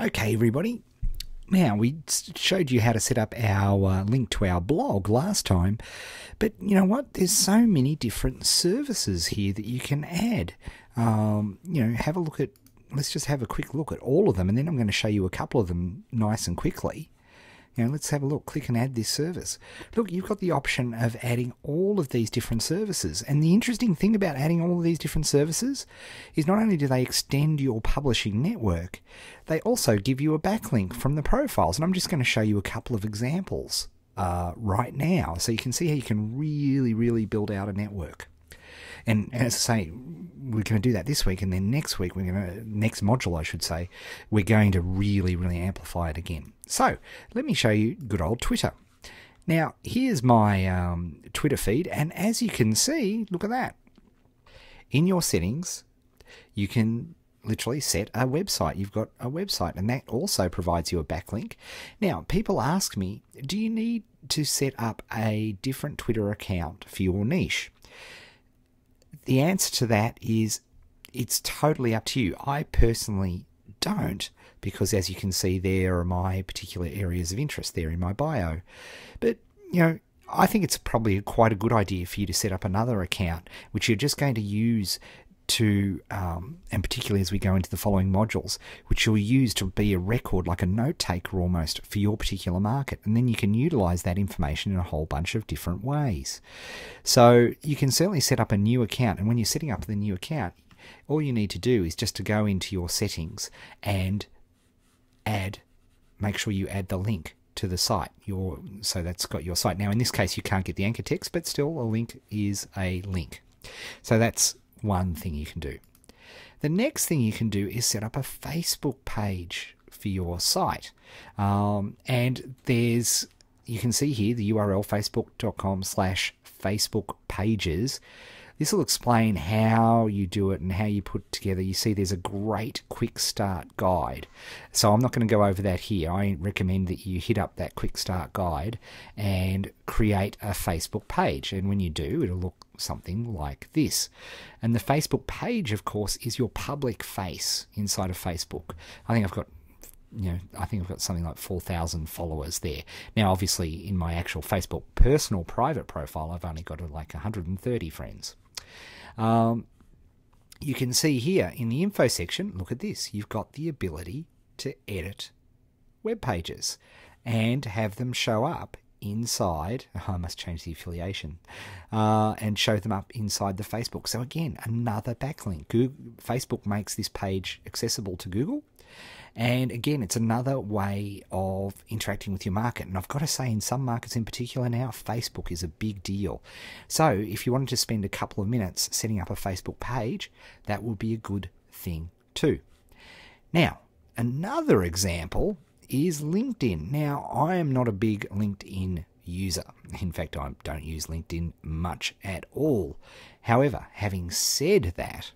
Okay, everybody. Now, we showed you how to set up our uh, link to our blog last time, but you know what? There's so many different services here that you can add. Um, you know, have a look at, let's just have a quick look at all of them, and then I'm going to show you a couple of them nice and quickly. You know, let's have a look. Click and add this service. Look, you've got the option of adding all of these different services. And the interesting thing about adding all of these different services is not only do they extend your publishing network, they also give you a backlink from the profiles. And I'm just going to show you a couple of examples uh, right now so you can see how you can really, really build out a network. And as I say, we're going to do that this week, and then next week we're going to next module, I should say, we're going to really, really amplify it again. So let me show you good old Twitter. Now here's my um, Twitter feed, and as you can see, look at that. In your settings, you can literally set a website. You've got a website, and that also provides you a backlink. Now, people ask me, do you need to set up a different Twitter account for your niche? The answer to that is it's totally up to you. I personally don't because as you can see there are my particular areas of interest there in my bio. But, you know, I think it's probably quite a good idea for you to set up another account which you're just going to use to, um, and particularly as we go into the following modules, which you'll use to be a record, like a note taker almost, for your particular market. And then you can utilize that information in a whole bunch of different ways. So you can certainly set up a new account. And when you're setting up the new account, all you need to do is just to go into your settings and add, make sure you add the link to the site. Your so that's got your site. Now in this case you can't get the anchor text, but still a link is a link. So that's one thing you can do. The next thing you can do is set up a Facebook page for your site. Um, and there's, you can see here the URL facebook.com slash Facebook pages. This will explain how you do it and how you put together. You see, there's a great quick start guide. So I'm not going to go over that here. I recommend that you hit up that quick start guide and create a Facebook page. And when you do, it'll look something like this. And the Facebook page, of course, is your public face inside of Facebook. I think I've got you know, I think I've got something like 4,000 followers there. Now, obviously, in my actual Facebook personal private profile, I've only got like 130 friends. Um, you can see here in the info section, look at this, you've got the ability to edit web pages and have them show up inside. I must change the affiliation uh, and show them up inside the Facebook. So again, another backlink. Google, Facebook makes this page accessible to Google, and again, it's another way of interacting with your market. And I've got to say, in some markets in particular now, Facebook is a big deal. So if you wanted to spend a couple of minutes setting up a Facebook page, that would be a good thing too. Now, another example is LinkedIn. Now, I am not a big LinkedIn user. In fact, I don't use LinkedIn much at all. However, having said that,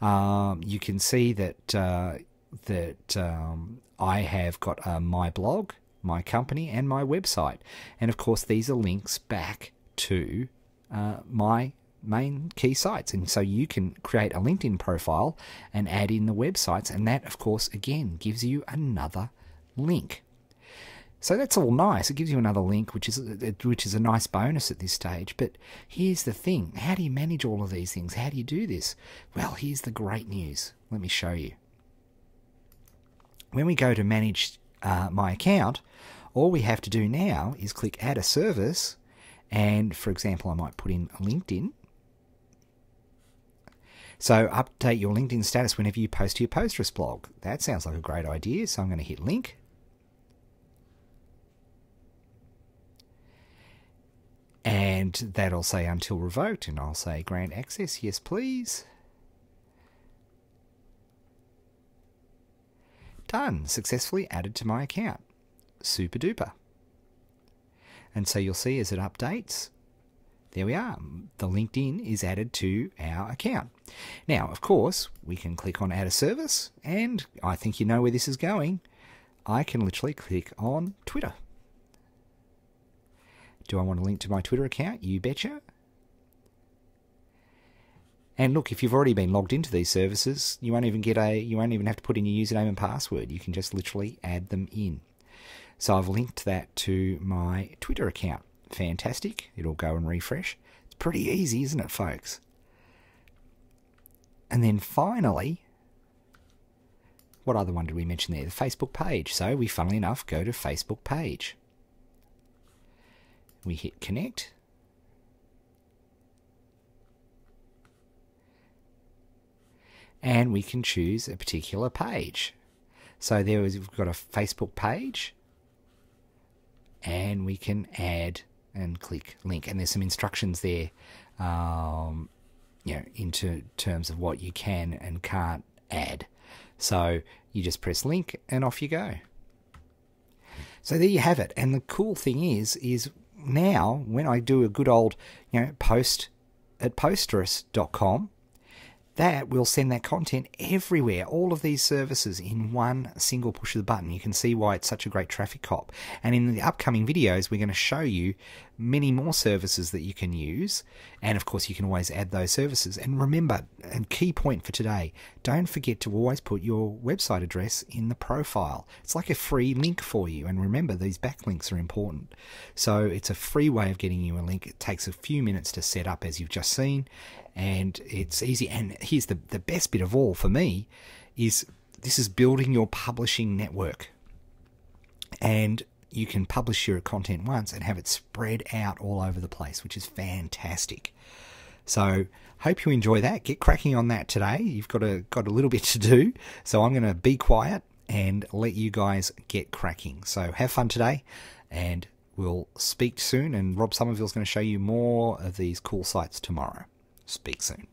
um, you can see that uh, that um, I have got uh, my blog, my company, and my website. And of course, these are links back to uh, my main key sites. And so you can create a LinkedIn profile and add in the websites. And that, of course, again, gives you another link. So that's all nice. It gives you another link, which is which is a nice bonus at this stage. But here's the thing: how do you manage all of these things? How do you do this? Well, here's the great news. Let me show you when we go to manage uh, my account, all we have to do now is click add a service. And for example, I might put in LinkedIn. So update your LinkedIn status whenever you post to your Posterous blog. That sounds like a great idea. So I'm going to hit link. And that'll say until revoked. And I'll say grant access. Yes, please. Done. Successfully added to my account. Super duper. And so you'll see as it updates, there we are. The LinkedIn is added to our account. Now, of course, we can click on add a service, and I think you know where this is going. I can literally click on Twitter. Do I want to link to my Twitter account? You betcha. And look, if you've already been logged into these services, you won't even get a you won't even have to put in your username and password. You can just literally add them in. So I've linked that to my Twitter account. Fantastic. It'll go and refresh. It's pretty easy, isn't it, folks? And then finally, what other one did we mention there? The Facebook page. So we, funnily enough, go to Facebook page. We hit connect. And we can choose a particular page. So there is, we've got a Facebook page, and we can add and click link. And there's some instructions there, um, you know, into terms of what you can and can't add. So you just press link and off you go. So there you have it. And the cool thing is, is now when I do a good old, you know, post at posterous.com, that will send that content everywhere, all of these services in one single push of the button. You can see why it's such a great traffic cop. And in the upcoming videos, we're going to show you many more services that you can use. And of course, you can always add those services. And remember, a key point for today, don't forget to always put your website address in the profile. It's like a free link for you. And remember, these backlinks are important. So it's a free way of getting you a link. It takes a few minutes to set up, as you've just seen and it's easy. And here's the, the best bit of all for me is this is building your publishing network. And you can publish your content once and have it spread out all over the place, which is fantastic. So hope you enjoy that. Get cracking on that today. You've got a got a little bit to do. So I'm going to be quiet and let you guys get cracking. So have fun today and we'll speak soon and Rob Somerville's going to show you more of these cool sites tomorrow. Speak soon.